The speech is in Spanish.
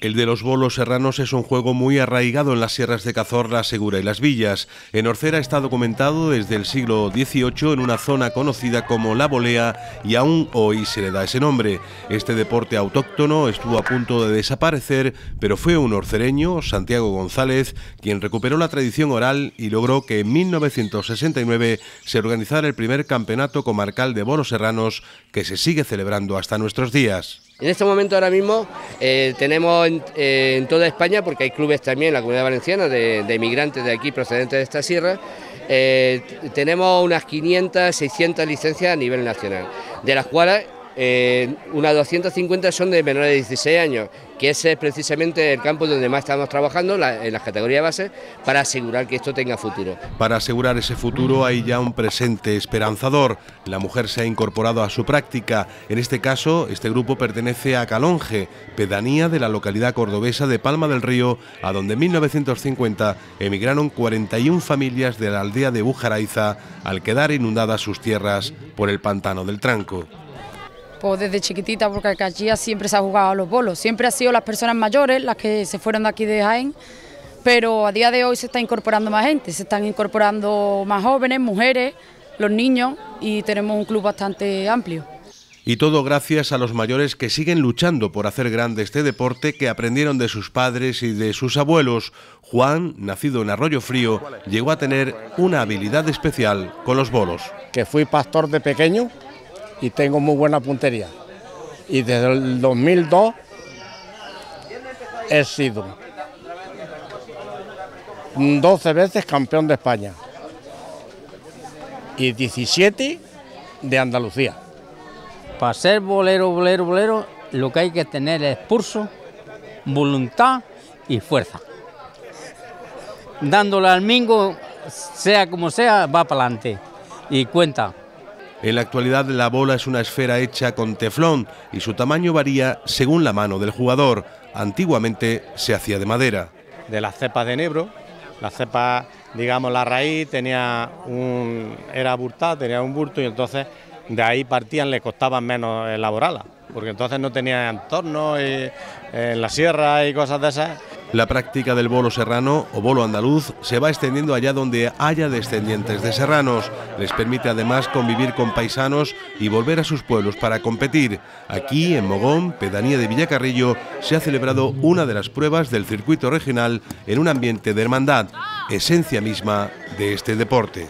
El de los bolos serranos es un juego muy arraigado en las sierras de Cazorla, Segura y Las Villas. En Orcera está documentado desde el siglo XVIII en una zona conocida como La Bolea y aún hoy se le da ese nombre. Este deporte autóctono estuvo a punto de desaparecer, pero fue un orcereño, Santiago González, quien recuperó la tradición oral y logró que en 1969 se organizara el primer campeonato comarcal de bolos serranos que se sigue celebrando hasta nuestros días. En este momento ahora mismo eh, tenemos en, toda España, porque hay clubes también en la comunidad valenciana de, de inmigrantes de aquí procedentes de esta sierra, eh, tenemos unas 500, 600 licencias a nivel nacional, de las cuales eh, unas 250 son de menores de 16 años, que ese es precisamente el campo donde más estamos trabajando, en las categorías base, para asegurar que esto tenga futuro. Para asegurar ese futuro hay ya un presente esperanzador. La mujer se ha incorporado a su práctica. En este caso, este grupo pertenece a Calonge, pedanía de la localidad cordobesa de Palma del Río, a donde en 1950 emigraron 41 familias de la aldea de Bujaraiza al quedar inundadas sus tierras por el pantano del Tranco. Pues desde chiquitita, porque allí siempre se ha jugado a los bolos, siempre ha sido las personas mayores las que se fueron de aquí de Jaén, pero a día de hoy se está incorporando más gente, se están incorporando más jóvenes, mujeres, los niños y tenemos un club bastante amplio. Y todo gracias a los mayores que siguen luchando por hacer grande este deporte que aprendieron de sus padres y de sus abuelos. Juan, nacido en Arroyo Frío, llegó a tener una habilidad especial con los bolos. Que fui pastor de pequeño y tengo muy buena puntería. Y desde el 2002 he sido 12 veces campeón de España y 17 de Andalucía. Para ser bolero, bolero, bolero, lo que hay que tener es pulso, voluntad y fuerza. Dándole al mingo, sea como sea, va para adelante y cuenta. En la actualidad la bola es una esfera hecha con teflón y su tamaño varía según la mano del jugador. Antiguamente se hacía de madera. De las cepas de enebro, la cepa, digamos, la raíz tenía un, era burtada, tenía un burto y entonces de ahí partían, le costaba menos elaborarla, porque entonces no tenía entorno en la sierra y cosas de esas la práctica del bolo serrano o bolo andaluz se va extendiendo allá donde haya descendientes de serranos. Les permite además convivir con paisanos y volver a sus pueblos para competir. Aquí, en Mogón, pedanía de Villacarrillo, se ha celebrado una de las pruebas del circuito regional en un ambiente de hermandad, esencia misma de este deporte.